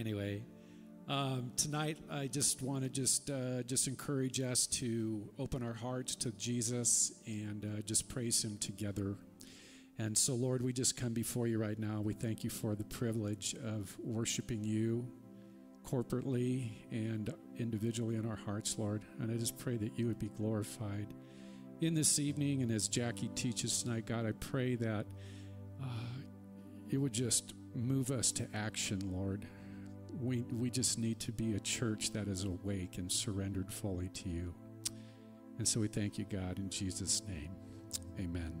anyway, um, tonight I just want to just uh, just encourage us to open our hearts to Jesus and uh, just praise Him together. And so, Lord, we just come before you right now. We thank you for the privilege of worshiping you corporately and individually in our hearts, Lord. And I just pray that you would be glorified in this evening. And as Jackie teaches tonight, God, I pray that uh, it would just move us to action, Lord. We, we just need to be a church that is awake and surrendered fully to you. And so we thank you, God, in Jesus' name. Amen.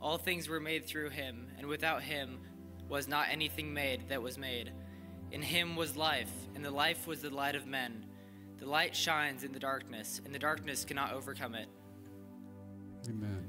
All things were made through him, and without him was not anything made that was made. In him was life, and the life was the light of men. The light shines in the darkness, and the darkness cannot overcome it. Amen.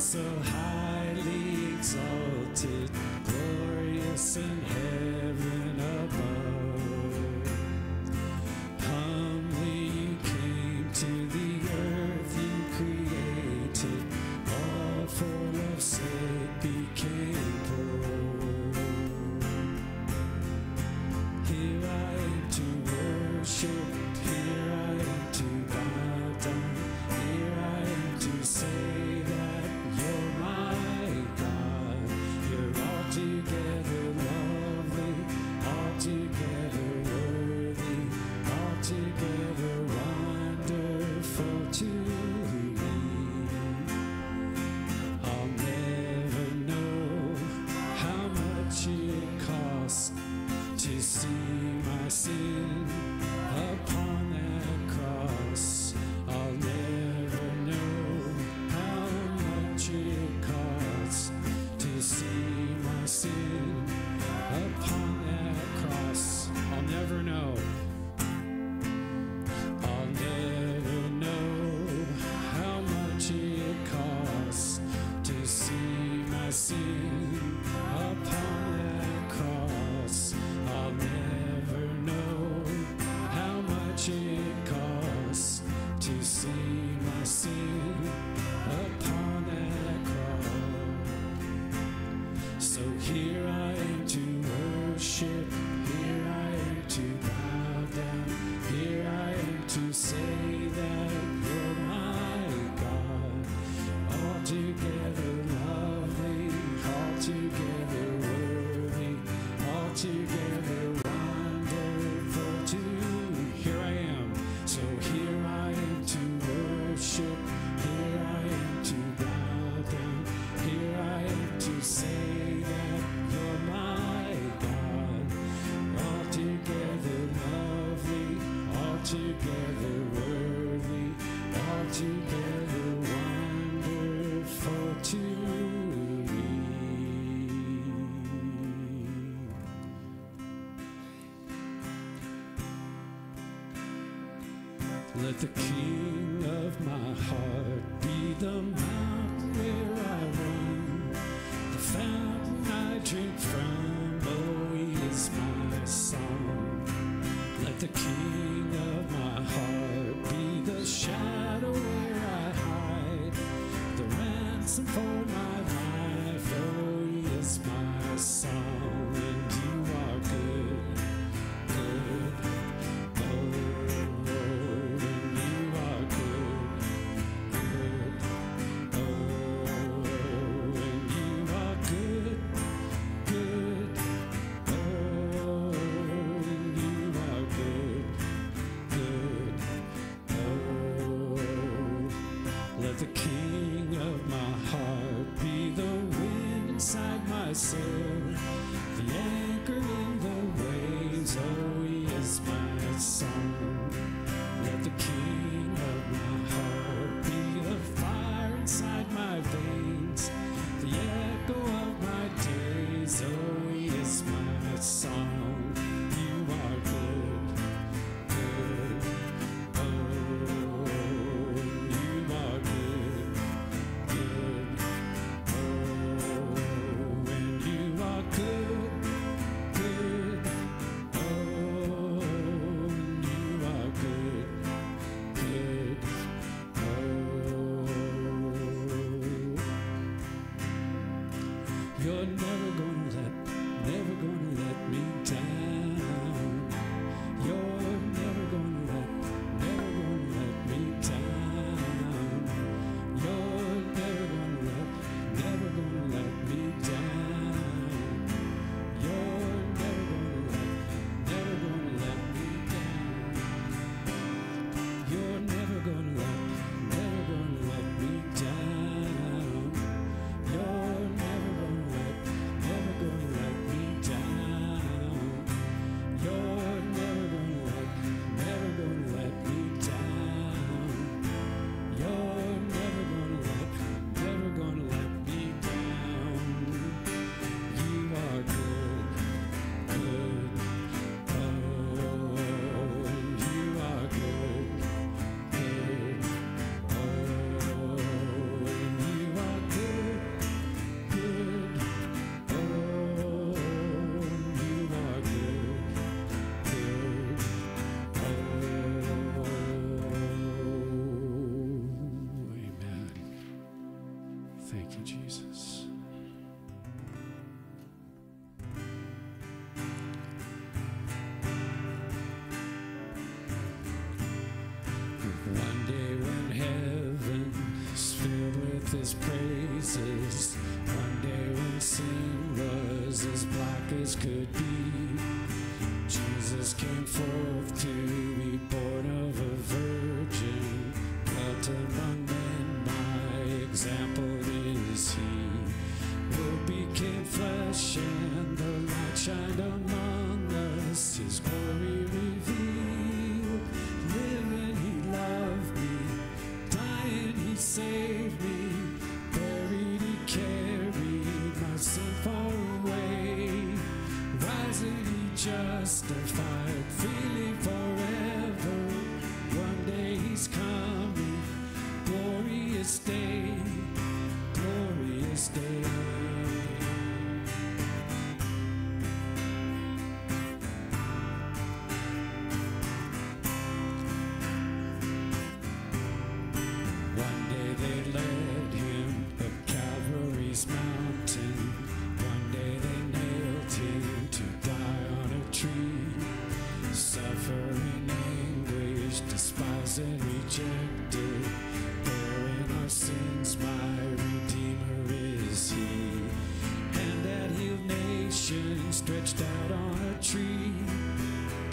So highly exalted, the king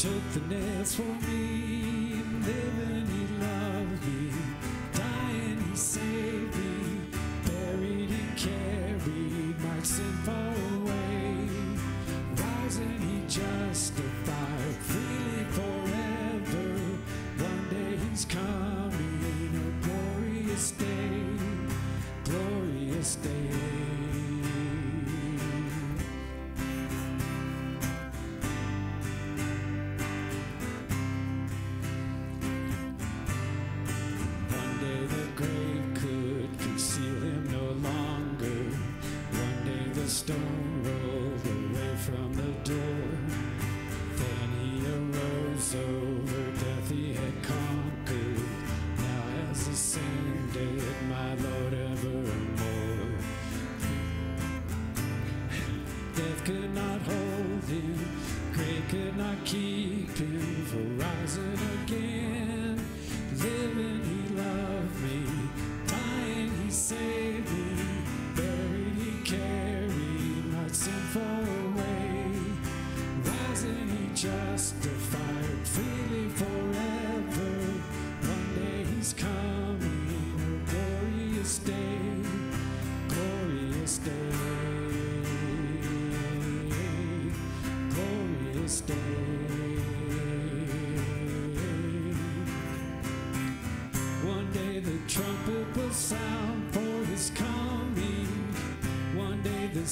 took the nails for me,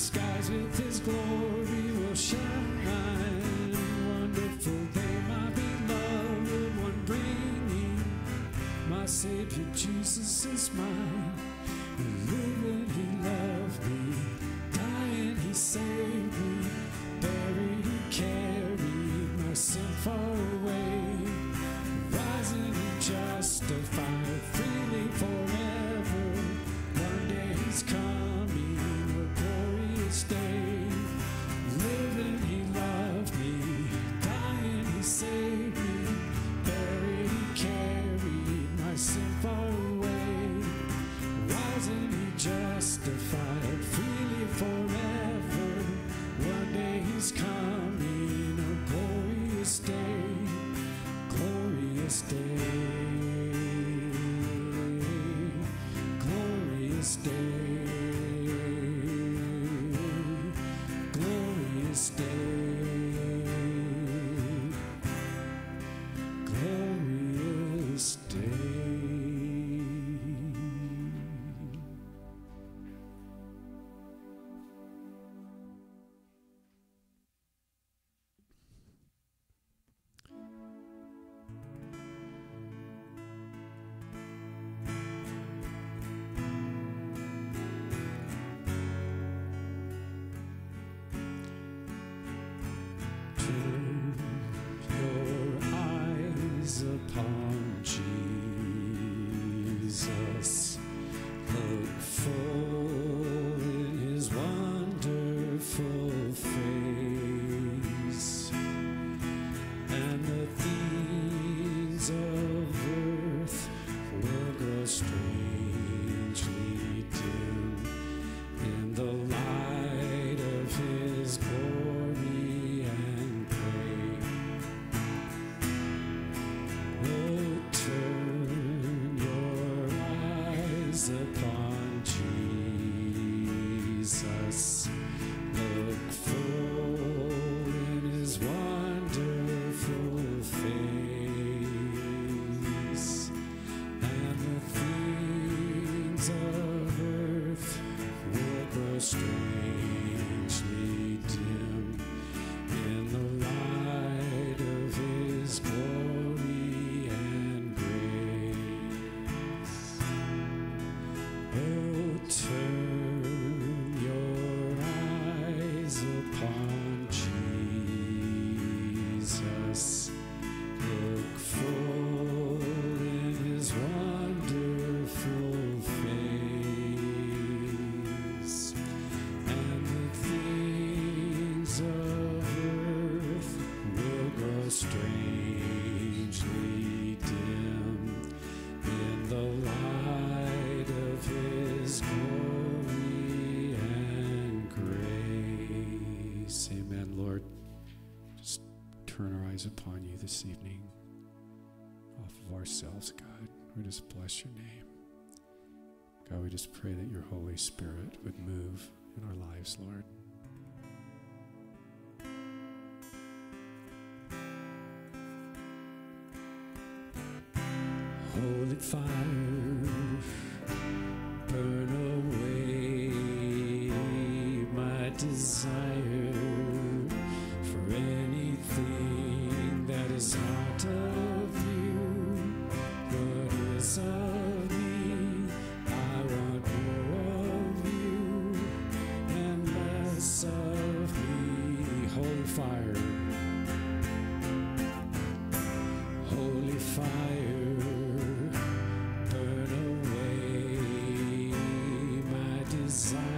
skies with his glory will shine. Wonderful day, my beloved one bringing. My Savior Jesus is mine. Living, he loved me. Dying, he saved me. Buried, he carried my sin far away. Rising, he justified. stay. turn our eyes upon you this evening off of ourselves, God. We just bless your name. God, we just pray that your Holy Spirit would move in our lives, Lord. Holy fire. fire, holy fire, burn away my desire.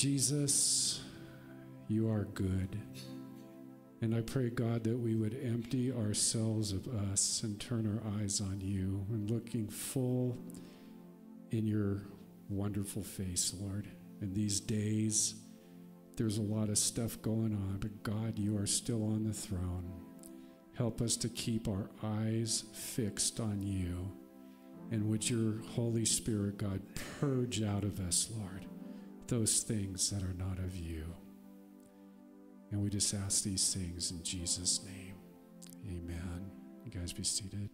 Jesus, you are good. And I pray, God, that we would empty ourselves of us and turn our eyes on you and looking full in your wonderful face, Lord. In these days, there's a lot of stuff going on, but God, you are still on the throne. Help us to keep our eyes fixed on you. And would your Holy Spirit, God, purge out of us, Lord, those things that are not of you. And we just ask these things in Jesus' name. Amen. You guys be seated.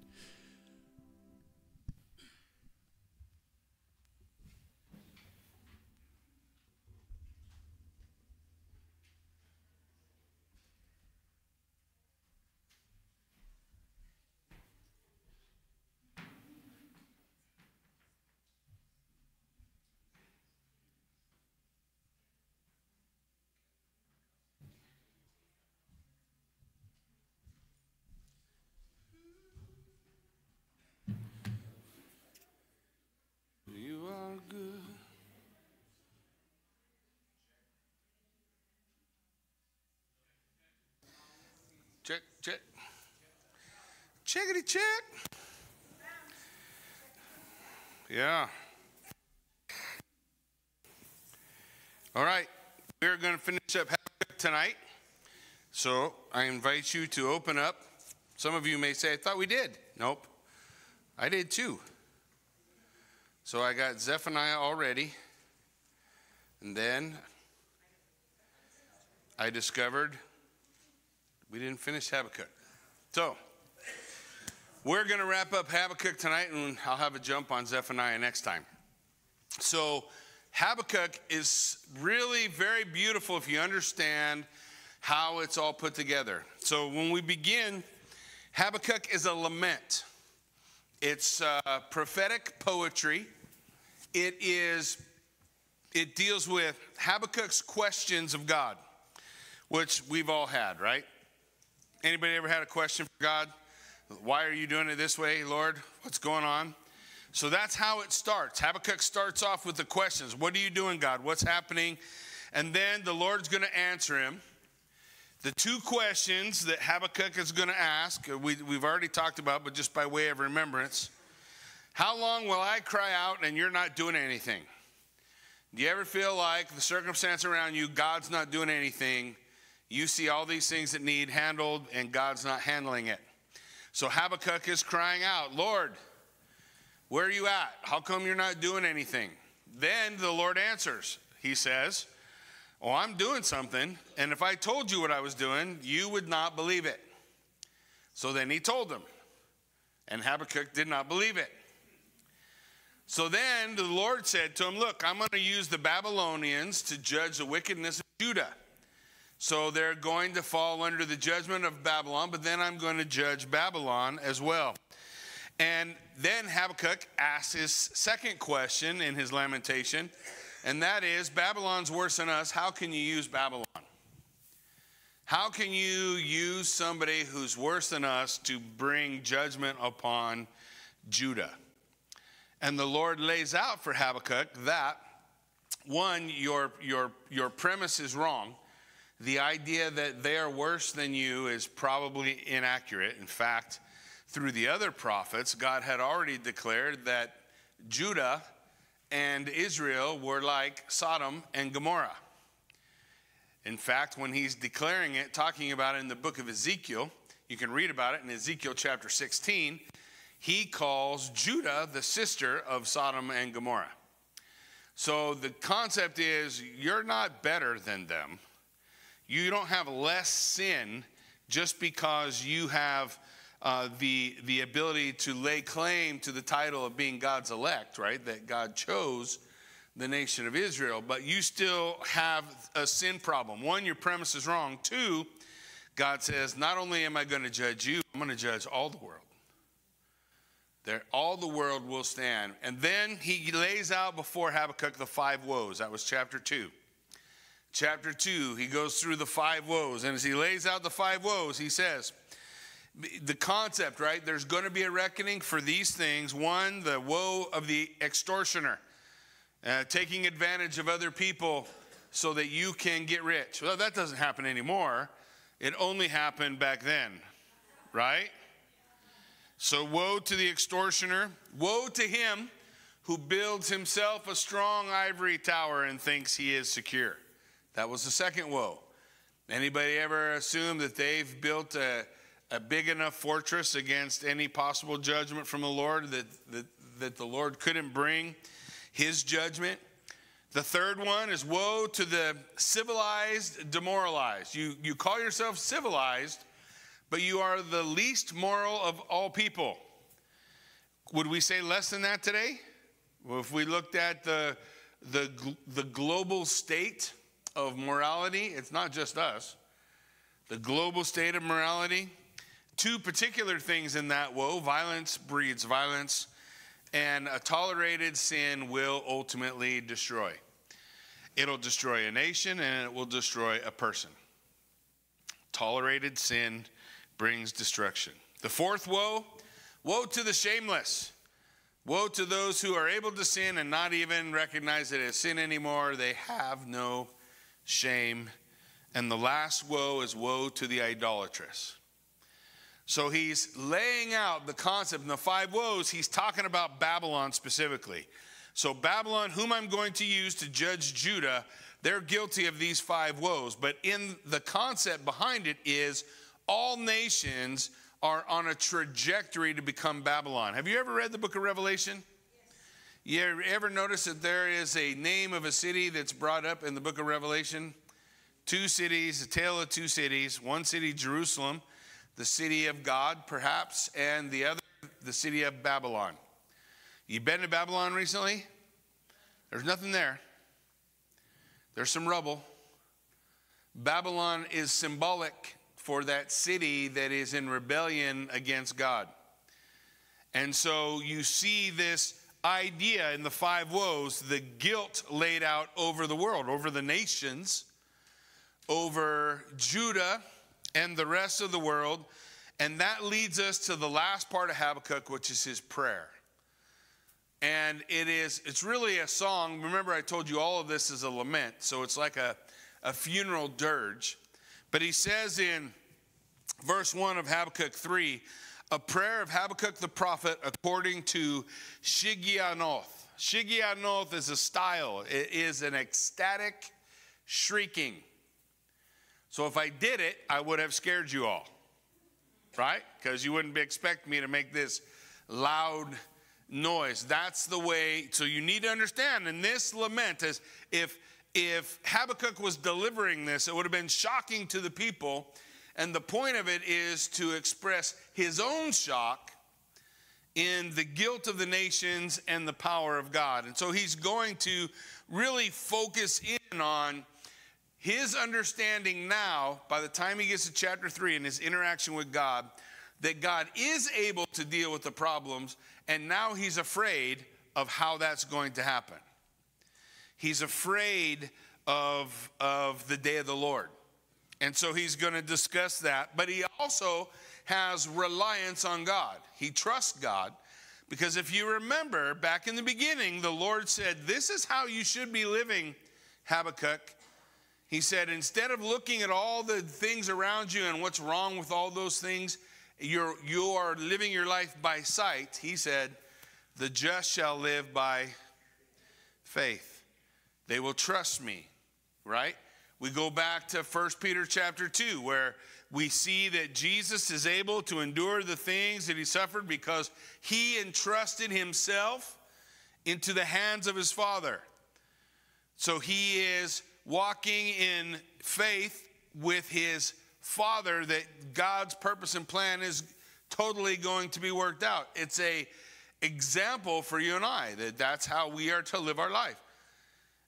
You are good. Check, check. Checkity check. Yeah. All right. We're going to finish up tonight. So I invite you to open up. Some of you may say, I thought we did. Nope. I did too. So I got Zephaniah already. And then I discovered we didn't finish Habakkuk. So we're going to wrap up Habakkuk tonight, and I'll have a jump on Zephaniah next time. So Habakkuk is really very beautiful if you understand how it's all put together. So when we begin, Habakkuk is a lament. It's uh, prophetic poetry. It is. It deals with Habakkuk's questions of God, which we've all had, right? Anybody ever had a question for God? Why are you doing it this way, Lord? What's going on? So that's how it starts. Habakkuk starts off with the questions What are you doing, God? What's happening? And then the Lord's going to answer him. The two questions that Habakkuk is going to ask, uh, we, we've already talked about, but just by way of remembrance. How long will I cry out and you're not doing anything? Do you ever feel like the circumstance around you, God's not doing anything? You see all these things that need handled and God's not handling it. So Habakkuk is crying out, Lord, where are you at? How come you're not doing anything? Then the Lord answers. He says, Oh, I'm doing something, and if I told you what I was doing, you would not believe it. So then he told them, and Habakkuk did not believe it. So then the Lord said to him, Look, I'm going to use the Babylonians to judge the wickedness of Judah. So they're going to fall under the judgment of Babylon, but then I'm going to judge Babylon as well. And then Habakkuk asks his second question in his lamentation, and that is Babylon's worse than us. How can you use Babylon? How can you use somebody who's worse than us to bring judgment upon Judah? And the Lord lays out for Habakkuk that one, your, your, your premise is wrong. The idea that they are worse than you is probably inaccurate. In fact, through the other prophets, God had already declared that Judah and Israel were like Sodom and Gomorrah. In fact, when he's declaring it, talking about it in the book of Ezekiel, you can read about it in Ezekiel chapter 16, he calls Judah the sister of Sodom and Gomorrah. So the concept is you're not better than them. You don't have less sin just because you have uh, the, the ability to lay claim to the title of being God's elect, right? That God chose the nation of Israel. But you still have a sin problem. One, your premise is wrong. Two, God says, not only am I going to judge you, I'm going to judge all the world. There, all the world will stand. And then he lays out before Habakkuk the five woes. That was chapter 2 chapter 2, he goes through the five woes. And as he lays out the five woes, he says, the concept, right? There's going to be a reckoning for these things. One, the woe of the extortioner, uh, taking advantage of other people so that you can get rich. Well, that doesn't happen anymore. It only happened back then, right? So, woe to the extortioner, woe to him who builds himself a strong ivory tower and thinks he is secure. That was the second woe. Anybody ever assume that they've built a, a big enough fortress against any possible judgment from the Lord that, that, that the Lord couldn't bring his judgment? The third one is woe to the civilized, demoralized. You, you call yourself civilized, but you are the least moral of all people. Would we say less than that today? Well, if we looked at the, the, the global state of morality, it's not just us. The global state of morality, two particular things in that woe violence breeds violence, and a tolerated sin will ultimately destroy. It'll destroy a nation and it will destroy a person. Tolerated sin brings destruction. The fourth woe woe to the shameless. Woe to those who are able to sin and not even recognize it as sin anymore. They have no shame. And the last woe is woe to the idolatrous. So he's laying out the concept in the five woes. He's talking about Babylon specifically. So, Babylon, whom I'm going to use to judge Judah, they're guilty of these five woes. But in the concept behind it is all nations are on a trajectory to become Babylon. Have you ever read the book of Revelation? You ever notice that there is a name of a city that's brought up in the book of Revelation? Two cities, a tale of two cities. One city, Jerusalem, the city of God, perhaps, and the other, the city of Babylon. You been to Babylon recently? There's nothing there. There's some rubble. Babylon is symbolic for that city that is in rebellion against God. And so you see this idea in the five woes, the guilt laid out over the world, over the nations, over Judah and the rest of the world. And that leads us to the last part of Habakkuk, which is his prayer. And it is it's really a song. Remember i told you all of this is a lament so it's like a, a funeral dirge. But he says in verse 1 of habakkuk 3 a prayer of habakkuk the prophet according to Shigionoth. Shigionoth is a style it is an ecstatic shrieking so if i did it i would have scared you all right because you wouldn't expect me to make this loud noise. That's the way. So you need to understand And this lament is if if Habakkuk was delivering this, it would have been shocking to the people. And the point of it is to express his own shock in the guilt of the nations and the power of God. And so he's going to really focus in on his understanding now, by the time he gets to chapter 3 and his interaction with God, that God is able to deal with the problems and now he's afraid of how that's going to happen. He's afraid of, of the day of the Lord. And so he's going to discuss that. But he also has reliance on God. He trusts God. Because if you remember, back in the beginning, the Lord said, This is how you should be living, Habakkuk. He said, Instead of looking at all the things around you and what's wrong with all those things, you're, you are living your life by sight, he said, the just shall live by faith. They will trust me, right? We go back to 1 Peter chapter 2, where we see that Jesus is able to endure the things that he suffered because he entrusted himself into the hands of his Father. So he is walking in faith with his Father that God's purpose and plan is totally going to be worked out. It's a example for you and I that that's how we are to live our life.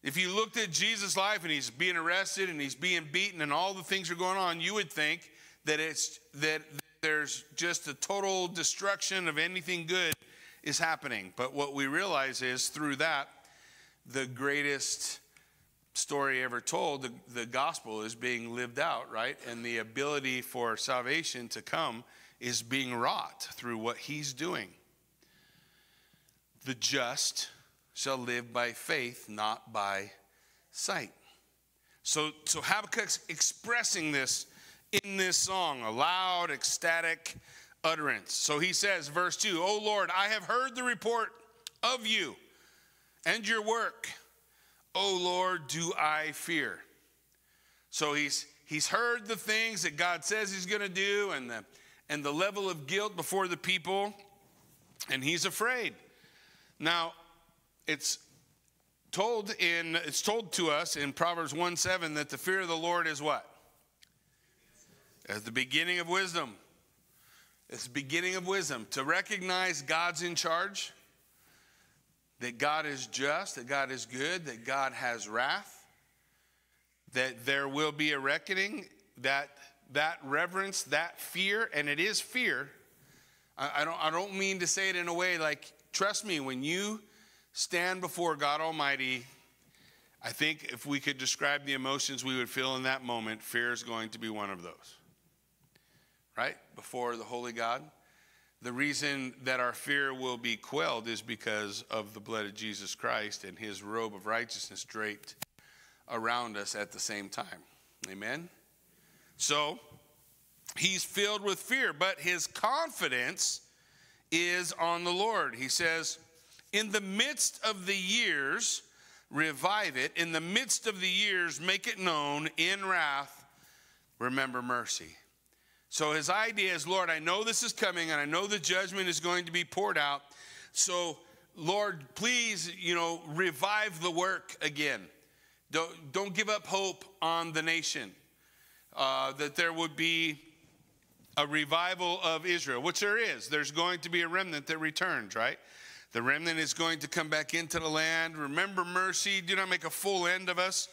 If you looked at Jesus' life and he's being arrested and he's being beaten and all the things are going on, you would think that it's that there's just a total destruction of anything good is happening. But what we realize is through that, the greatest story ever told, the, the gospel is being lived out, right? And the ability for salvation to come is being wrought through what he's doing. The just shall live by faith, not by sight. So, so Habakkuk's expressing this in this song, a loud, ecstatic utterance. So he says, verse 2 O Lord, I have heard the report of you and your work. O Lord, do I fear. So he's he's heard the things that God says he's going to do and the and the level of guilt before the people and he's afraid. Now, it's told in it's told to us in Proverbs 1 7 that the fear of the Lord is what? As the beginning of wisdom. It's the beginning of wisdom. To recognize God's in charge, that God is just, that God is good, that God has wrath, that there will be a reckoning, that that reverence, that fear, and it is fear. I, I don't I don't mean to say it in a way like, trust me, when you stand before God Almighty, I think if we could describe the emotions we would feel in that moment, fear is going to be one of those. Right? Before the Holy God. The reason that our fear will be quelled is because of the blood of Jesus Christ and his robe of righteousness draped around us at the same time. Amen? So, he's filled with fear, but his confidence is on the Lord. He says, in the midst of the years, revive it. In the midst of the years, make it known. In wrath, remember mercy. So his idea is, Lord, I know this is coming and I know the judgment is going to be poured out. So, Lord, please, you know, revive the work again. Don't, don't give up hope on the nation. Uh, that there would be a revival of Israel, which there is. There's going to be a remnant that returns, right? The remnant is going to come back into the land. Remember mercy. Do not make a full end of us.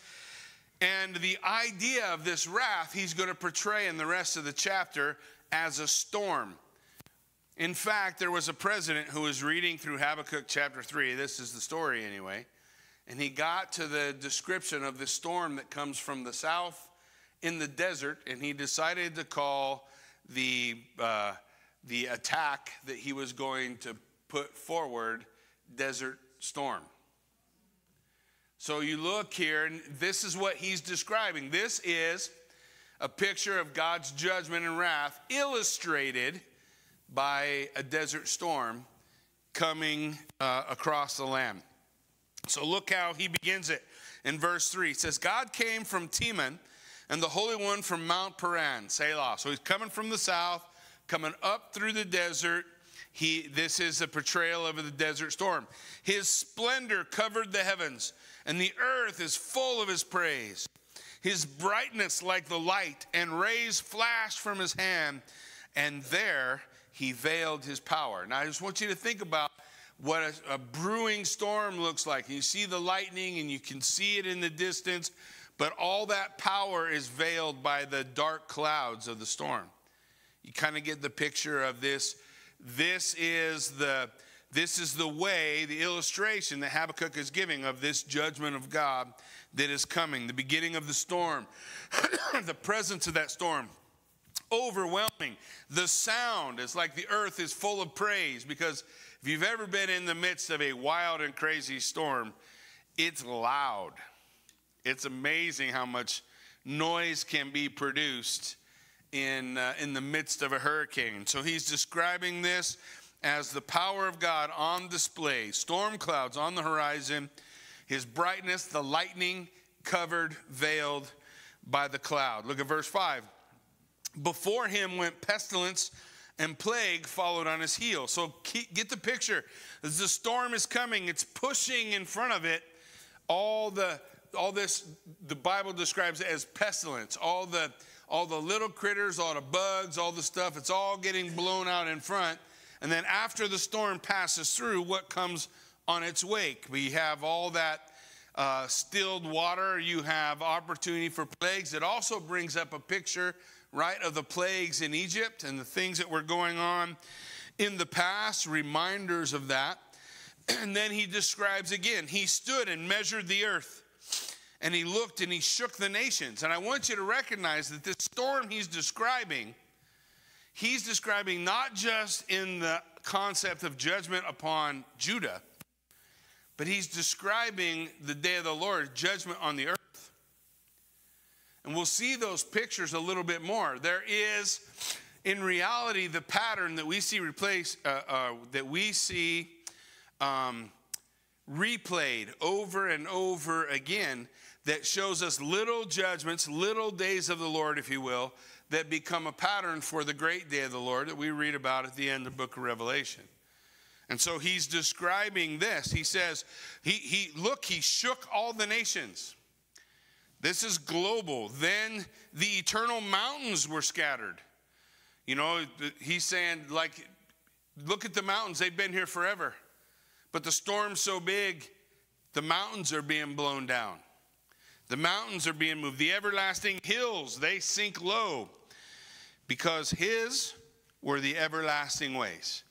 And the idea of this wrath, he's going to portray in the rest of the chapter as a storm. In fact, there was a president who was reading through Habakkuk chapter 3. This is the story anyway. And he got to the description of the storm that comes from the south in the desert, and he decided to call the, uh, the attack that he was going to put forward Desert Storm. So you look here, and this is what he's describing. This is a picture of God's judgment and wrath illustrated by a desert storm coming uh, across the land. So look how he begins it in verse 3. It says, God came from Teman and the Holy One from Mount Paran, Selah. So he's coming from the south, coming up through the desert, he, this is a portrayal of the desert storm. His splendor covered the heavens, and the earth is full of his praise. His brightness like the light, and rays flashed from his hand, and there he veiled his power. Now, I just want you to think about what a, a brewing storm looks like. You see the lightning, and you can see it in the distance, but all that power is veiled by the dark clouds of the storm. You kind of get the picture of this this is the this is the way, the illustration that Habakkuk is giving of this judgment of God that is coming, the beginning of the storm, the presence of that storm. Overwhelming. The sound is like the earth is full of praise because if you've ever been in the midst of a wild and crazy storm, it's loud. It's amazing how much noise can be produced in, uh, in the midst of a hurricane. So he's describing this as the power of God on display, storm clouds on the horizon, his brightness, the lightning covered, veiled by the cloud. Look at verse 5. Before him went pestilence and plague followed on his heel. So get the picture. As the storm is coming, it's pushing in front of it all the all this the Bible describes it as pestilence, all the all the little critters, all the bugs, all the stuff, it's all getting blown out in front. And then after the storm passes through, what comes on its wake? We have all that uh, stilled water, you have opportunity for plagues. It also brings up a picture, right, of the plagues in Egypt and the things that were going on in the past, reminders of that. And then he describes again, he stood and measured the earth and he looked and he shook the nations. And I want you to recognize that this storm he's describing, he's describing not just in the concept of judgment upon Judah, but he's describing the day of the Lord, judgment on the earth. And we'll see those pictures a little bit more. There is, in reality, the pattern that we see replace, uh, uh, that we see um, replayed over and over again that shows us little judgments, little days of the Lord, if you will, that become a pattern for the great day of the Lord that we read about at the end of the book of Revelation. And so he's describing this. He says, he, he look, he shook all the nations. This is global. Then the eternal mountains were scattered. You know, he's saying, like, look at the mountains, they've been here forever. But the storm's so big, the mountains are being blown down. The mountains are being moved. The everlasting hills, they sink low because his were the everlasting ways.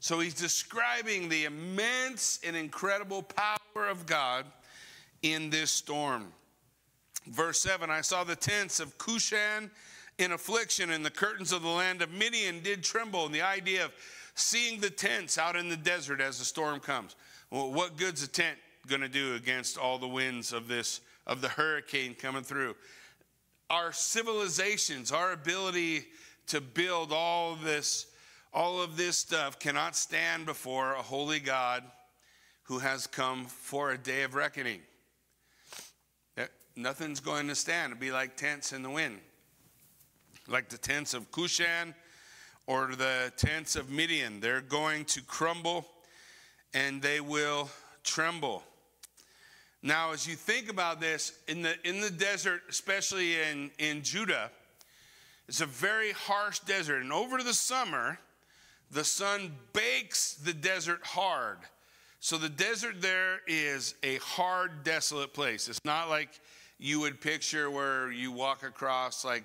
So he's describing the immense and incredible power of God in this storm. Verse 7 I saw the tents of Cushan in affliction, and the curtains of the land of Midian did tremble. And the idea of seeing the tents out in the desert as the storm comes. Well, what good's a tent going to do against all the winds of this, of the hurricane coming through? Our civilizations, our ability to build all this all of this stuff cannot stand before a holy God who has come for a day of reckoning. Eh, nothing's going to stand. It'll be like tents in the wind, like the tents of Cushan or the tents of Midian. They're going to crumble and they will tremble. Now, as you think about this, in the, in the desert, especially in, in Judah, it's a very harsh desert. And over the summer, the sun bakes the desert hard. So the desert there is a hard, desolate place. It's not like you would picture where you walk across like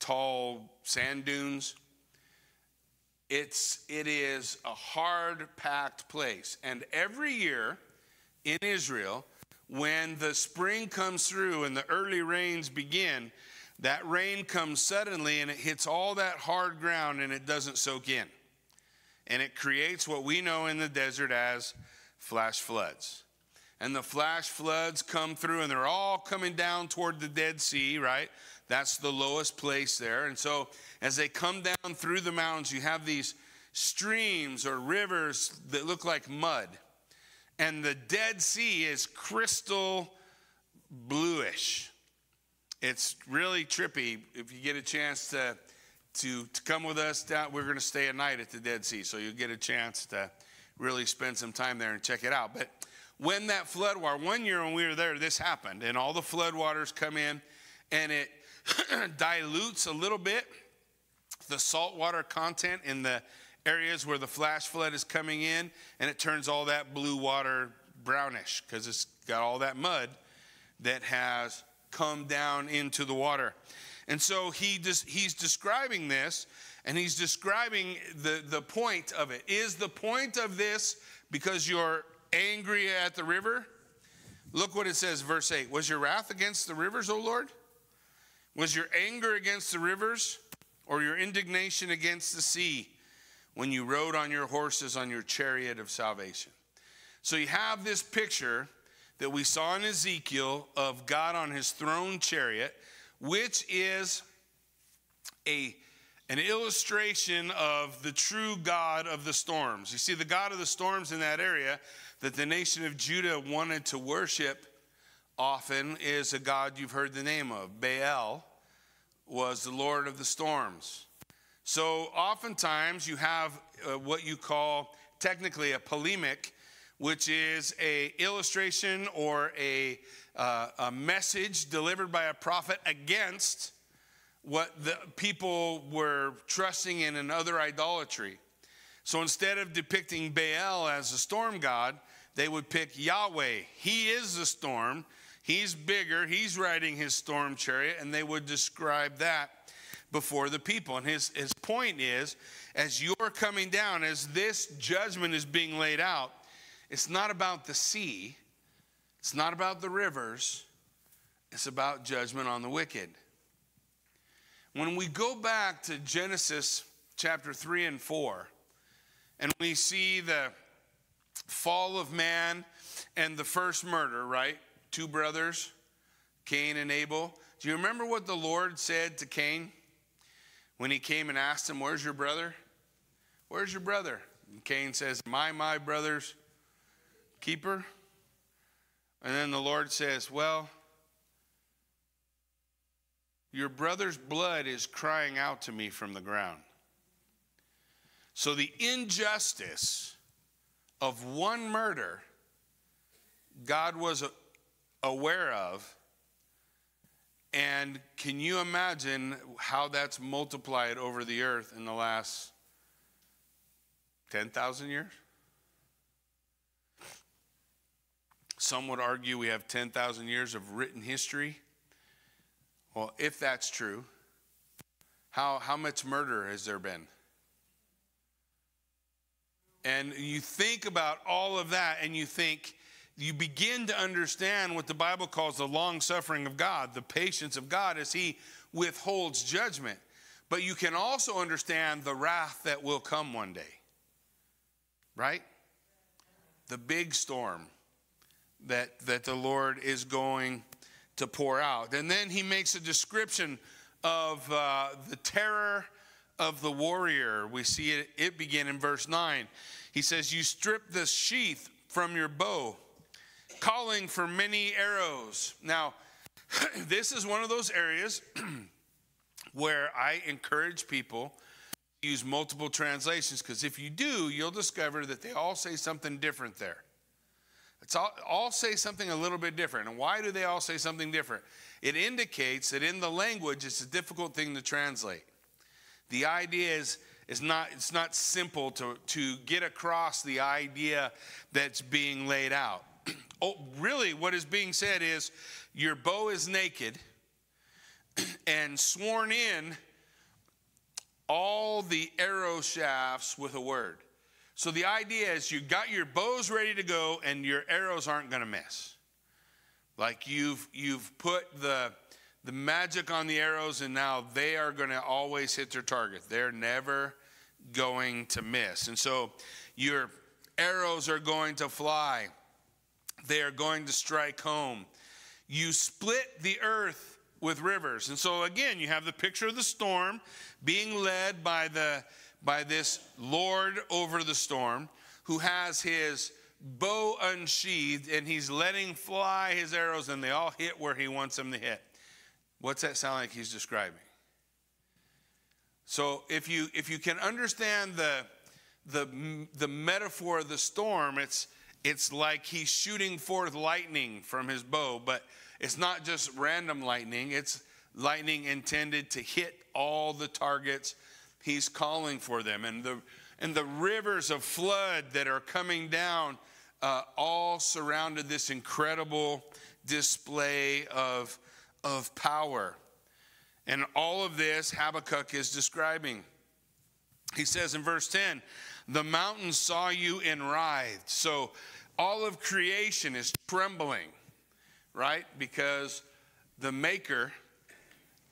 tall sand dunes. It's it is a hard packed place. And every year in Israel, when the spring comes through and the early rains begin, that rain comes suddenly and it hits all that hard ground and it doesn't soak in and it creates what we know in the desert as flash floods. And the flash floods come through, and they're all coming down toward the Dead Sea, right? That's the lowest place there. And so, as they come down through the mountains, you have these streams or rivers that look like mud. And the Dead Sea is crystal bluish. It's really trippy if you get a chance to to, to come with us down. We're going to stay a night at the Dead Sea, so you'll get a chance to really spend some time there and check it out. But when that flood water, one year when we were there, this happened, and all the flood waters come in, and it dilutes a little bit the saltwater content in the areas where the flash flood is coming in, and it turns all that blue water brownish because it's got all that mud that has come down into the water. And so he he's describing this, and he's describing the, the point of it. Is the point of this because you're angry at the river? Look what it says, verse 8. Was your wrath against the rivers, O Lord? Was your anger against the rivers, or your indignation against the sea when you rode on your horses on your chariot of salvation? So you have this picture that we saw in Ezekiel of God on his throne chariot which is a an illustration of the true God of the storms. You see, the God of the storms in that area that the nation of Judah wanted to worship often is a God you've heard the name of. Baal was the Lord of the storms. So, oftentimes, you have uh, what you call technically a polemic, which is a illustration or a uh, a message delivered by a prophet against what the people were trusting in another idolatry. So instead of depicting Baal as a storm god, they would pick Yahweh. He is the storm. He's bigger. He's riding his storm chariot, and they would describe that before the people. And his, his point is as you're coming down, as this judgment is being laid out, it's not about the sea, it's not about the rivers, it's about judgment on the wicked. When we go back to Genesis chapter 3 and 4, and we see the fall of man and the first murder, right? Two brothers Cain and Abel. Do you remember what the Lord said to Cain when he came and asked him, Where's your brother? Where's your brother? And Cain says, I my brother's keeper? And then the Lord says, Well, your brother's blood is crying out to me from the ground. So the injustice of one murder, God was aware of. And can you imagine how that's multiplied over the earth in the last 10,000 years? Some would argue we have 10,000 years of written history. Well, if that's true, how, how much murder has there been? And you think about all of that and you think, you begin to understand what the Bible calls the long suffering of God, the patience of God as He withholds judgment. But you can also understand the wrath that will come one day, right? The big storm that, that the Lord is going to pour out. And then He makes a description of uh, the terror of the warrior. We see it, it begin in verse 9. He says, You strip the sheath from your bow calling for many arrows. Now, this is one of those areas where I encourage people to use multiple translations because if you do, you'll discover that they all say something different there. It's all, all say something a little bit different. And why do they all say something different? It indicates that in the language, it's a difficult thing to translate. The idea is, is not, it's not simple to, to get across the idea that's being laid out oh, really, what is being said is your bow is naked and sworn in all the arrow shafts with a word. So the idea is you got your bows ready to go and your arrows aren't going to miss. Like you've you've put the the magic on the arrows and now they are going to always hit their target. They're never going to miss. And so your arrows are going to fly they are going to strike home. You split the earth with rivers. And so again, you have the picture of the storm being led by the by this Lord over the storm who has his bow unsheathed and he's letting fly his arrows and they all hit where he wants them to hit. What's that sound like he's describing? So if you if you can understand the the the metaphor of the storm, it's it's like he's shooting forth lightning from his bow, but it's not just random lightning, it's lightning intended to hit all the targets he's calling for them. And the, and the rivers of flood that are coming down uh, all surrounded this incredible display of, of power. And all of this Habakkuk is describing. He says in verse 10, the mountains saw you and writhed. So all of creation is trembling, right? Because the Maker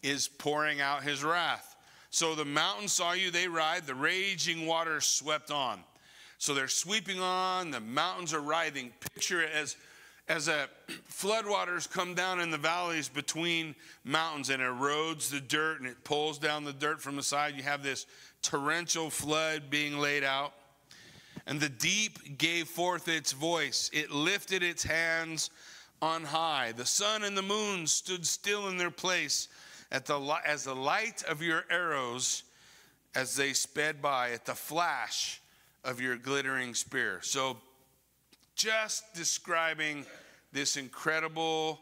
is pouring out his wrath. So the mountains saw you, they writhed, the raging waters swept on. So they're sweeping on, the mountains are writhing. Picture it as as a floodwaters come down in the valleys between mountains and erodes the dirt and it pulls down the dirt from the side, you have this torrential flood being laid out. And the deep gave forth its voice, it lifted its hands on high. The sun and the moon stood still in their place at the, as the light of your arrows as they sped by, at the flash of your glittering spear. So, just describing this incredible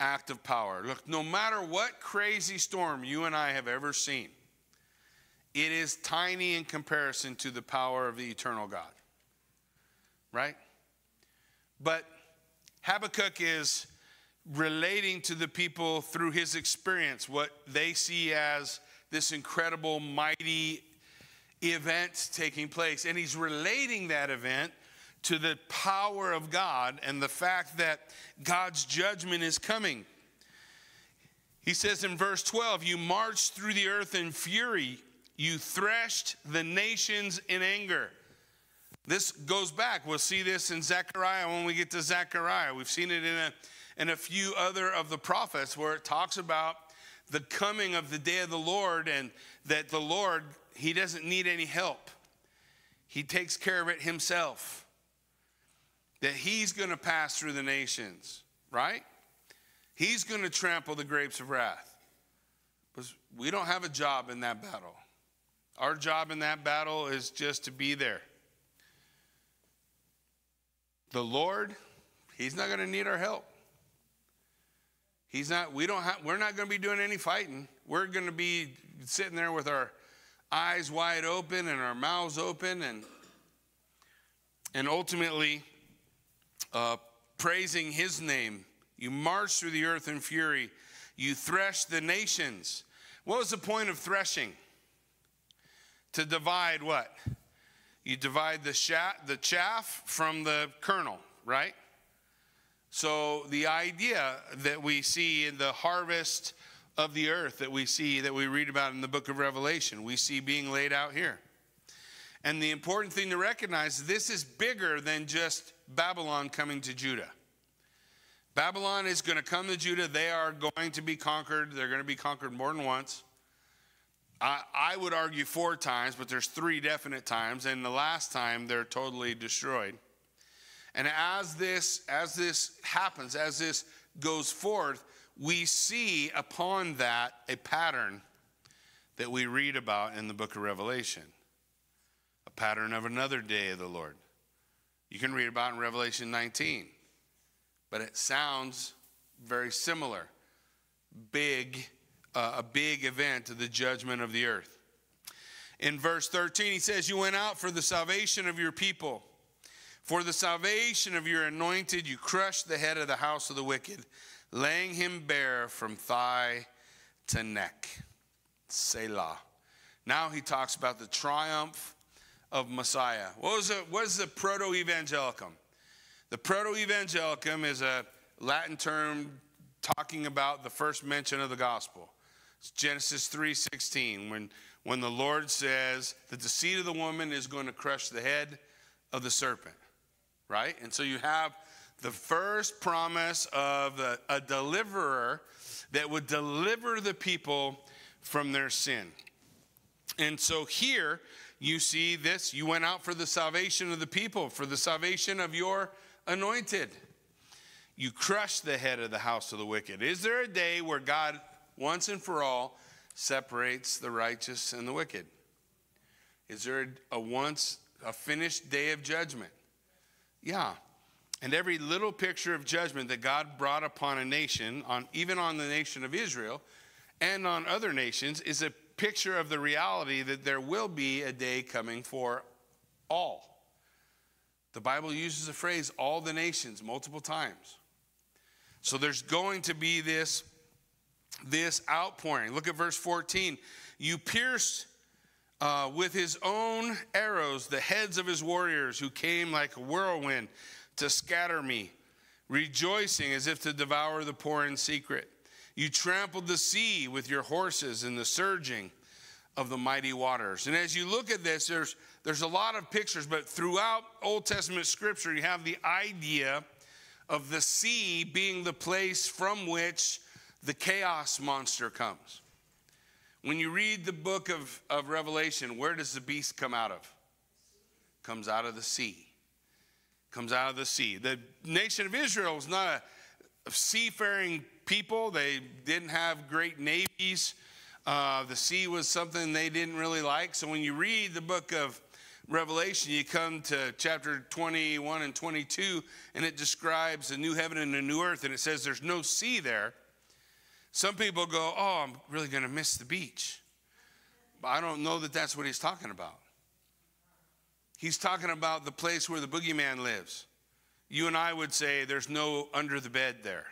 act of power. Look, no matter what crazy storm you and I have ever seen, it is tiny in comparison to the power of the eternal God. Right? But Habakkuk is relating to the people through his experience, what they see as this incredible, mighty event taking place. And he's relating that event to the power of God and the fact that God's judgment is coming. He says in verse 12, You marched through the earth in fury, you threshed the nations in anger. This goes back. We'll see this in Zechariah when we get to Zechariah. We've seen it in a, and a few other of the prophets where it talks about the coming of the day of the Lord and that the Lord, he doesn't need any help. He takes care of it himself. That he's going to pass through the nations, right? He's going to trample the grapes of wrath. But we don't have a job in that battle. Our job in that battle is just to be there. The Lord, He's not going to need our help. He's not, we don't have, we're not going to be doing any fighting. We're going to be sitting there with our eyes wide open and our mouths open and, and ultimately uh, praising his name. You march through the earth in fury. You thresh the nations. What was the point of threshing? To divide what? You divide the, the chaff from the kernel, right? So the idea that we see in the harvest of the earth that we see, that we read about in the book of Revelation, we see being laid out here. And the important thing to recognize this is bigger than just Babylon coming to Judah. Babylon is going to come to Judah. They are going to be conquered. They're going to be conquered more than once. I, I would argue four times, but there's three definite times. And the last time, they're totally destroyed. And as this, as this happens, as this goes forth, we see upon that a pattern that we read about in the book of Revelation. A pattern of another day of the Lord. You can read about in Revelation 19, but it sounds very similar. Big, a big event the judgment of the earth. In verse 13, he says, You went out for the salvation of your people for the salvation of your anointed, you crushed the head of the house of the wicked, laying him bare from thigh to neck. Selah. Now he talks about the triumph of Messiah. What, was what is the proto evangelium? The proto evangelium is a Latin term talking about the first mention of the gospel. It's Genesis 3:16 when when the Lord says that the seed of the woman is going to crush the head of the serpent right? And so you have the first promise of a, a deliverer that would deliver the people from their sin. And so here you see this you went out for the salvation of the people, for the salvation of your anointed. You crushed the head of the house of the wicked. Is there a day where God, once and for all, separates the righteous and the wicked? Is there a once, a finished day of judgment? Yeah. And every little picture of judgment that God brought upon a nation, on, even on the nation of Israel and on other nations, is a picture of the reality that there will be a day coming for all. The Bible uses the phrase all the nations multiple times. So there's going to be this, this outpouring. Look at verse 14. You pierced uh, with his own arrows the heads of his warriors who came like a whirlwind to scatter me, rejoicing as if to devour the poor in secret. You trampled the sea with your horses in the surging of the mighty waters. And as you look at this, there's, there's a lot of pictures, but throughout Old Testament scripture, you have the idea of the sea being the place from which the chaos monster comes. When you read the book of, of Revelation, where does the beast come out of? Comes out of the sea. Comes out of the sea. The nation of Israel was not a seafaring people, they didn't have great navies. Uh, the sea was something they didn't really like. So when you read the book of Revelation, you come to chapter 21 and 22, and it describes a new heaven and a new earth, and it says there's no sea there. Some people go, Oh, I'm really going to miss the beach. But I don't know that that's what he's talking about. He's talking about the place where the boogeyman lives. You and I would say there's no under the bed there,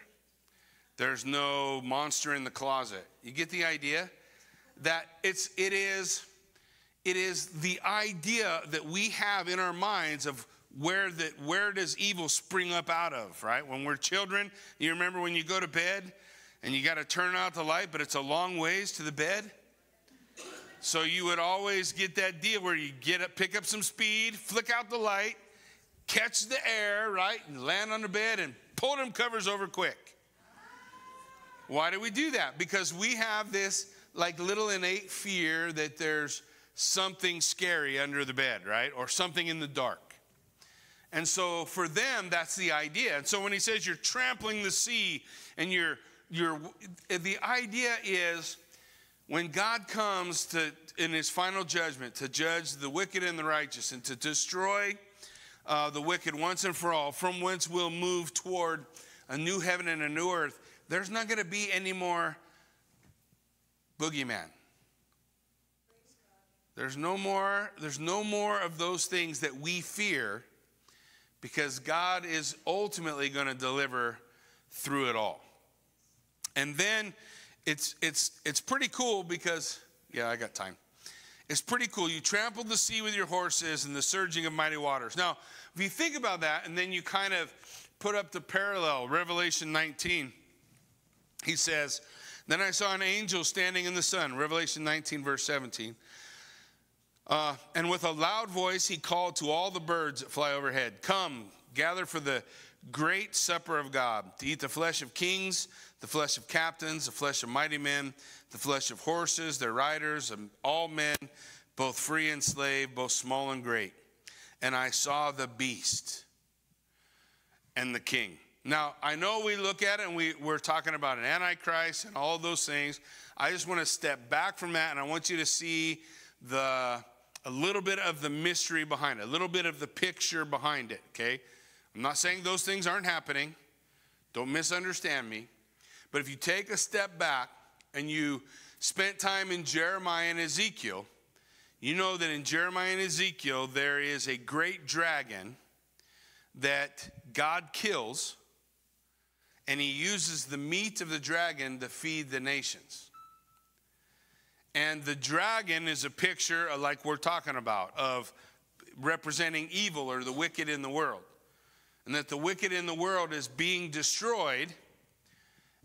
there's no monster in the closet. You get the idea? That it's, it is, it is the idea that we have in our minds of where, the, where does evil spring up out of, right? When we're children, you remember when you go to bed and you got to turn out the light, but it's a long ways to the bed. So you would always get that deal where you get up, pick up some speed, flick out the light, catch the air, right, and land on the bed and pull them covers over quick. Why do we do that? Because we have this like little innate fear that there's something scary under the bed, right? Or something in the dark. And so for them, that's the idea. And so when he says you're trampling the sea and you're, the idea is when God comes to, in his final judgment, to judge the wicked and the righteous and to destroy uh, the wicked once and for all, from whence we'll move toward a new heaven and a new earth, there's not going to be any more boogeyman. There's no more, there's no more of those things that we fear because God is ultimately going to deliver through it all. And then it's it's it's pretty cool because yeah, I got time. It's pretty cool. You trampled the sea with your horses and the surging of mighty waters. Now, if you think about that and then you kind of put up the parallel, Revelation 19, he says, Then I saw an angel standing in the sun, Revelation 19, verse 17. Uh, and with a loud voice, he called to all the birds that fly overhead Come, gather for the great supper of God, to eat the flesh of kings, the flesh of captains, the flesh of mighty men, the flesh of horses, their riders, and all men, both free and slave, both small and great. And I saw the beast and the king. Now, I know we look at it and we, we're talking about an antichrist and all those things. I just want to step back from that and I want you to see the a little bit of the mystery behind it, a little bit of the picture behind it, okay? I'm not saying those things aren't happening. Don't misunderstand me. But if you take a step back and you spent time in Jeremiah and Ezekiel, you know that in Jeremiah and Ezekiel there is a great dragon that God kills, and he uses the meat of the dragon to feed the nations. And the dragon is a picture, like we're talking about, of representing evil or the wicked in the world. And that the wicked in the world is being destroyed,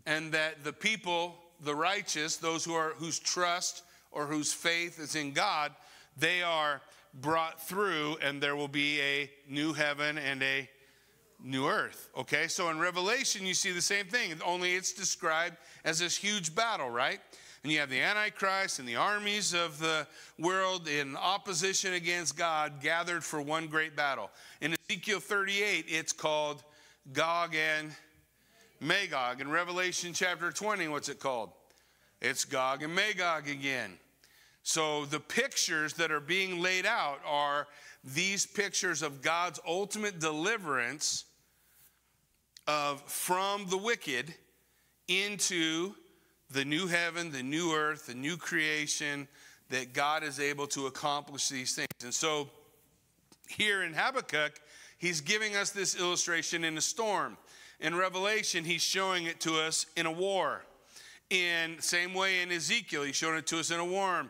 and that the people, the righteous, those who are whose trust or whose faith is in God, they are brought through, and there will be a new heaven and a new earth. Okay, so in Revelation, you see the same thing, only it's described as this huge battle, right? And you have the Antichrist and the armies of the world in opposition against God gathered for one great battle. In Ezekiel 38, it's called Gog and Magog. In Revelation chapter 20, what's it called? It's Gog and Magog again. So the pictures that are being laid out are these pictures of God's ultimate deliverance of from the wicked into the new heaven, the new earth, the new creation, that God is able to accomplish these things. And so here in Habakkuk, he's giving us this illustration in a storm. In Revelation, he's showing it to us in a war. In the same way in Ezekiel, he's showing it to us in a war.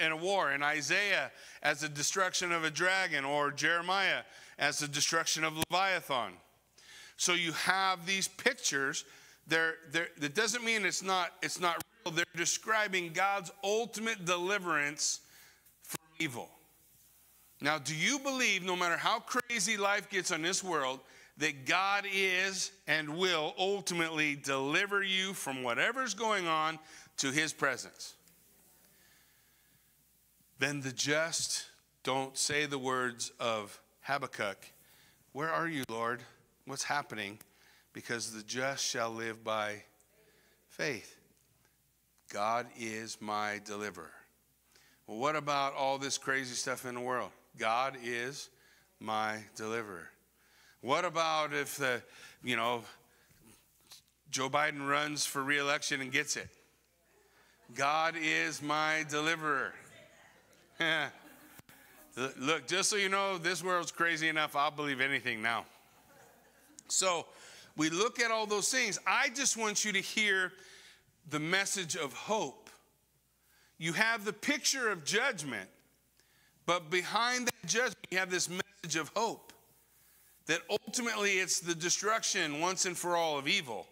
In a war. In Isaiah, as the destruction of a dragon, or Jeremiah as the destruction of Leviathan. So you have these pictures they're, they're, that doesn't mean it's not, it's not real. They're describing God's ultimate deliverance from evil. Now, do you believe, no matter how crazy life gets on this world, that God is and will ultimately deliver you from whatever's going on to his presence? Then the just don't say the words of Habakkuk Where are you, Lord? What's happening? Because the just shall live by faith. God is my deliverer. Well, what about all this crazy stuff in the world? God is my deliverer. What about if the, you know, Joe Biden runs for reelection and gets it? God is my deliverer. Look, just so you know, this world's crazy enough, I'll believe anything now. So, we look at all those things. I just want you to hear the message of hope. You have the picture of judgment, but behind that judgment, you have this message of hope that ultimately it's the destruction once and for all of evil,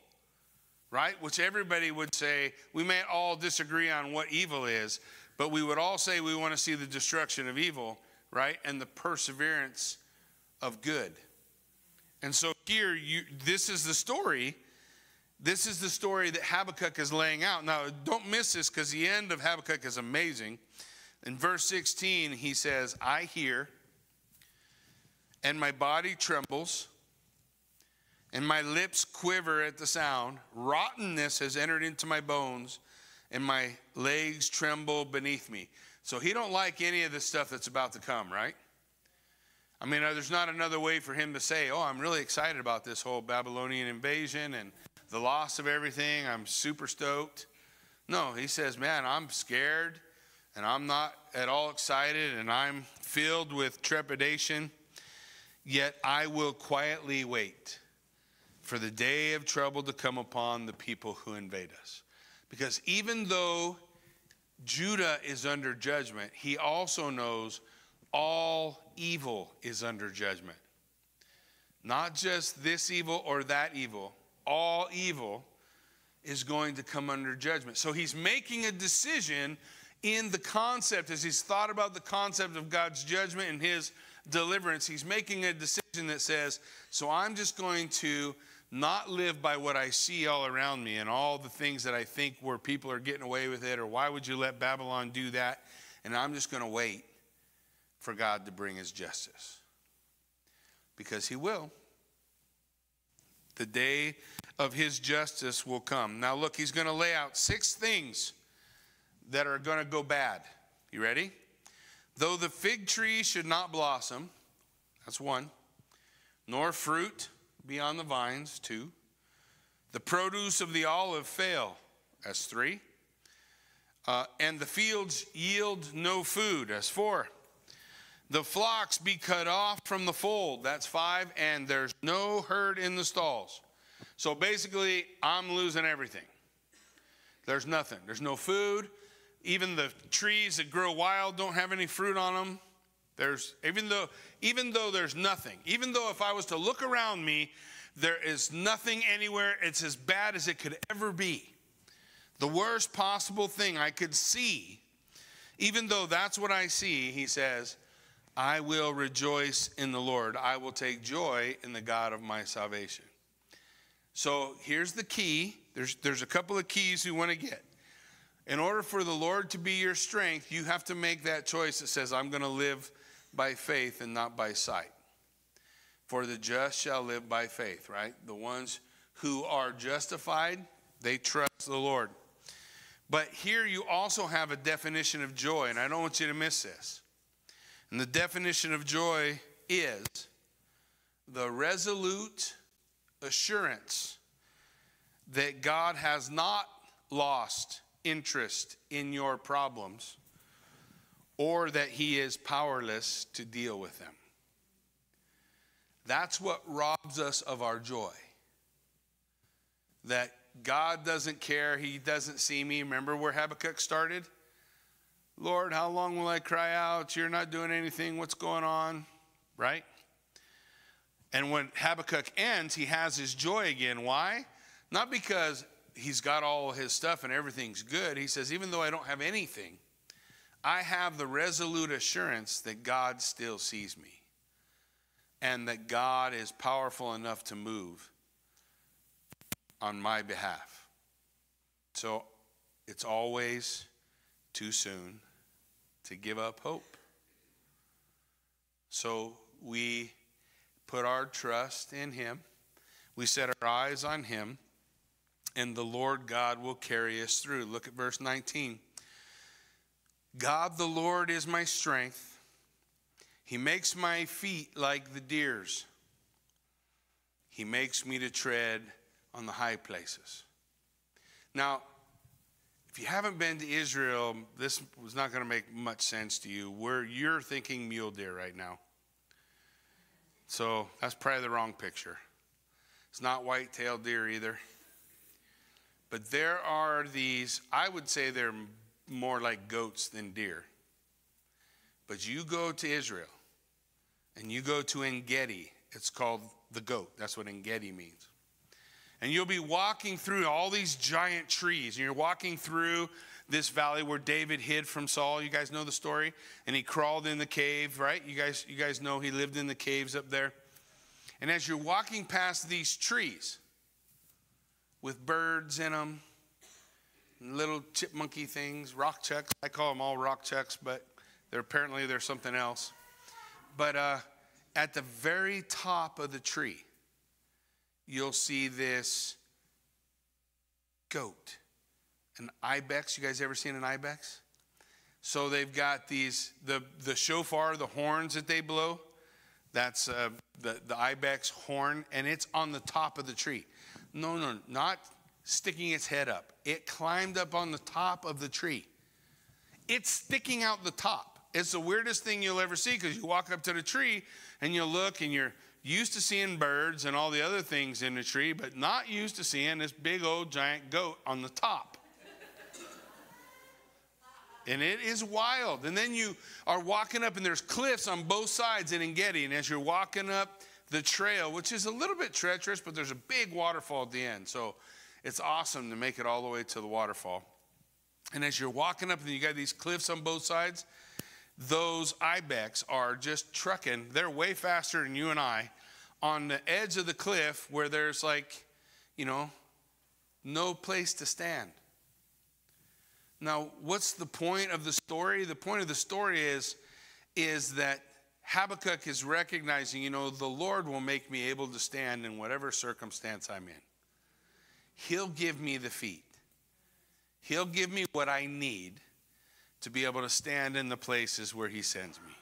right? Which everybody would say, we may all disagree on what evil is, but we would all say we want to see the destruction of evil, right? And the perseverance of good. And so here, you, this is the story This is the story that Habakkuk is laying out. Now, don't miss this because the end of Habakkuk is amazing. In verse 16, he says, I hear, and my body trembles, and my lips quiver at the sound. Rottenness has entered into my bones, and my legs tremble beneath me. So he don't like any of the stuff that's about to come, right? I mean, uh, there's not another way for him to say, "Oh, I'm really excited about this whole Babylonian invasion and the loss of everything. I'm super stoked." No, he says, "Man, I'm scared and I'm not at all excited and I'm filled with trepidation, yet I will quietly wait for the day of trouble to come upon the people who invade us." Because even though Judah is under judgment, he also knows all evil is under judgment. Not just this evil or that evil, all evil is going to come under judgment. So he's making a decision in the concept, as he's thought about the concept of God's judgment and his deliverance, he's making a decision that says, So I'm just going to not live by what I see all around me and all the things that I think where people are getting away with it, or why would you let Babylon do that? And I'm just going to wait for God to bring his justice. Because he will. The day of his justice will come. Now, look, he's going to lay out six things that are going to go bad. You ready? Though the fig tree should not blossom, that's one, nor fruit be on the vines, two, the produce of the olive fail, that's three, uh, and the fields yield no food, that's four the flocks be cut off from the fold. That's five. And there's no herd in the stalls. So basically, I'm losing everything. There's nothing. There's no food. Even the trees that grow wild don't have any fruit on them. There's even though even though there's nothing, even though if I was to look around me, there is nothing anywhere. It's as bad as it could ever be. The worst possible thing I could see, even though that's what I see, he says, I will rejoice in the Lord. I will take joy in the God of my salvation. So here's the key. There's, there's a couple of keys you want to get. In order for the Lord to be your strength, you have to make that choice that says, I'm going to live by faith and not by sight. For the just shall live by faith, right? The ones who are justified, they trust the Lord. But here you also have a definition of joy, and I don't want you to miss this. And the definition of joy is the resolute assurance that God has not lost interest in your problems or that he is powerless to deal with them. That's what robs us of our joy. That God doesn't care, he doesn't see me. Remember where Habakkuk started? Lord, how long will I cry out? You're not doing anything. What's going on? Right? And when Habakkuk ends, he has his joy again. Why? Not because he's got all his stuff and everything's good. He says, even though I don't have anything, I have the resolute assurance that God still sees me and that God is powerful enough to move on my behalf. So it's always too soon to give up hope. So we put our trust in Him, we set our eyes on Him, and the Lord God will carry us through. Look at verse 19. God the Lord is my strength. He makes my feet like the deer's. He makes me to tread on the high places. Now, if you haven't been to Israel, this was not going to make much sense to you. Where you're thinking mule deer right now. So that's probably the wrong picture. It's not white-tailed deer either. But there are these, I would say they're more like goats than deer. But you go to Israel and you go to Engedi. It's called the goat. That's what Engedi means and you'll be walking through all these giant trees. And you're walking through this valley where David hid from Saul. You guys know the story? And he crawled in the cave, right? You guys, you guys know he lived in the caves up there. And as you're walking past these trees, with birds in them, little chipmunky things, rock chucks. I call them all rock chucks, but they're apparently they're something else. But uh, at the very top of the tree, you'll see this goat, an ibex. You guys ever seen an ibex? So they've got these the the shofar, the horns that they blow. That's uh, the the ibex horn, and it's on the top of the tree. No, no, not sticking its head up. It climbed up on the top of the tree. It's sticking out the top. It's the weirdest thing you'll ever see because you walk up to the tree and you look and you're used to seeing birds and all the other things in the tree, but not used to seeing this big old giant goat on the top. and it is wild. And then you are walking up, and there's cliffs on both sides in Engedi. And as you're walking up the trail, which is a little bit treacherous, but there's a big waterfall at the end. So it's awesome to make it all the way to the waterfall. And as you're walking up, and you got these cliffs on both sides, those ibex are just trucking. They're way faster than you and I on the edge of the cliff where there's like, you know, no place to stand. Now, what's the point of the story? The point of the story is, is that Habakkuk is recognizing, you know, the Lord will make me able to stand in whatever circumstance I'm in. He'll give me the feet. He'll give me what I need to be able to stand in the places where he sends me.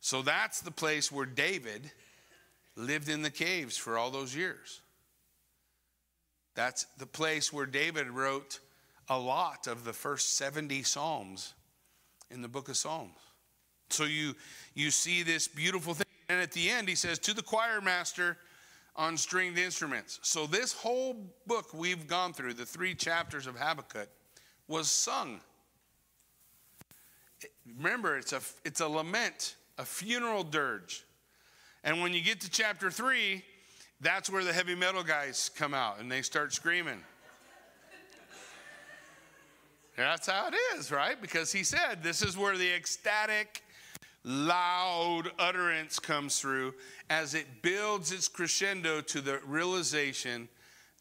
So that's the place where David lived in the caves for all those years. That's the place where David wrote a lot of the first 70 Psalms in the book of Psalms. So you, you see this beautiful thing. And at the end, he says, To the choir master on stringed instruments. So this whole book we've gone through, the three chapters of Habakkuk, was sung remember, it's a, it's a lament, a funeral dirge. And when you get to chapter three, that's where the heavy metal guys come out and they start screaming. That's how it is, right? Because he said this is where the ecstatic, loud utterance comes through as it builds its crescendo to the realization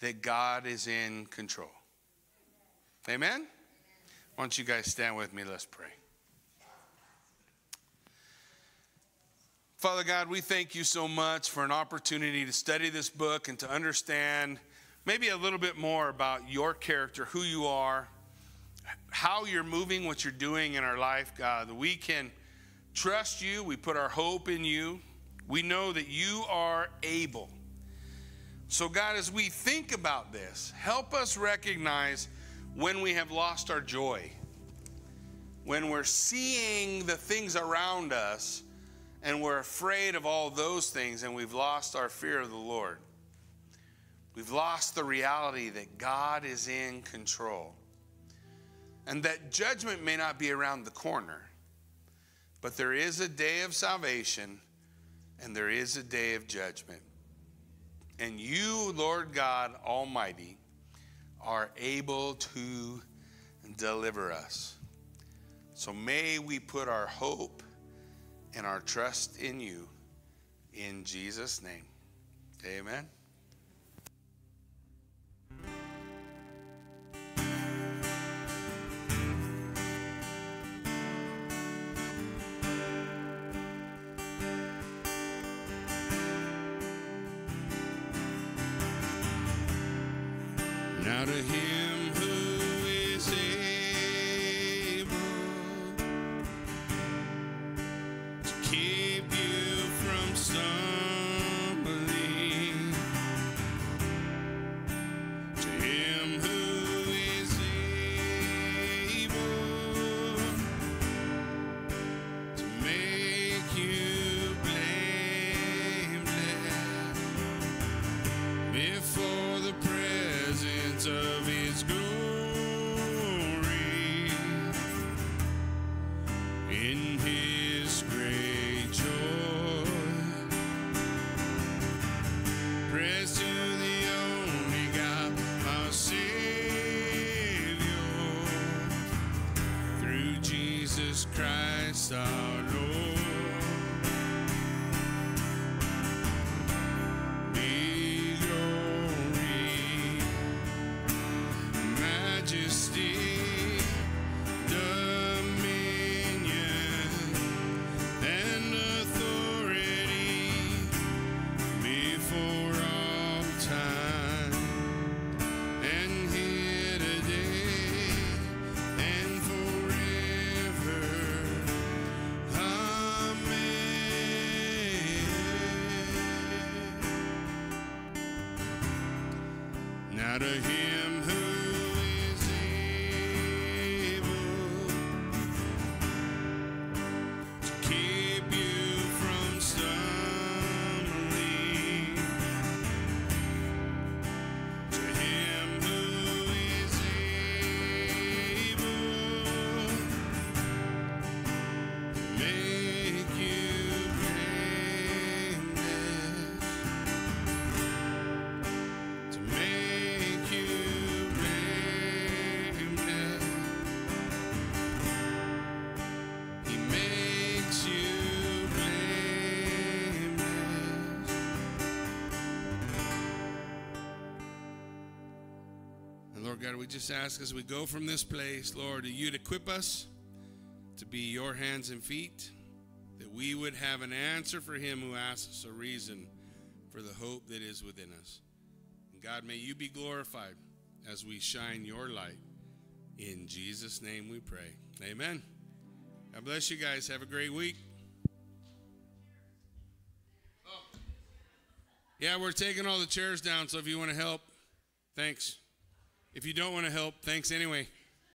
that God is in control. Amen? Why don't you guys stand with me? Let's pray. Father God, we thank you so much for an opportunity to study this book and to understand maybe a little bit more about your character, who you are, how you're moving, what you're doing in our life, God. We can trust you, we put our hope in you. We know that you are able. So, God, as we think about this, help us recognize when we have lost our joy, when we're seeing the things around us and we're afraid of all those things and we've lost our fear of the Lord. We've lost the reality that God is in control. And that judgment may not be around the corner, but there is a day of salvation and there is a day of judgment. And you, Lord God Almighty, are able to deliver us. So may we put our hope and our trust in you. In Jesus' name, amen. Now to him Jesus Christ our Lord. To him God, we just ask as we go from this place, Lord, that you'd equip us to be your hands and feet, that we would have an answer for him who asks us a reason for the hope that is within us. And God, may you be glorified as we shine your light. In Jesus' name we pray. Amen. God bless you guys. Have a great week. Oh. Yeah, we're taking all the chairs down, so if you want to help, thanks. If you don't want to help, thanks anyway.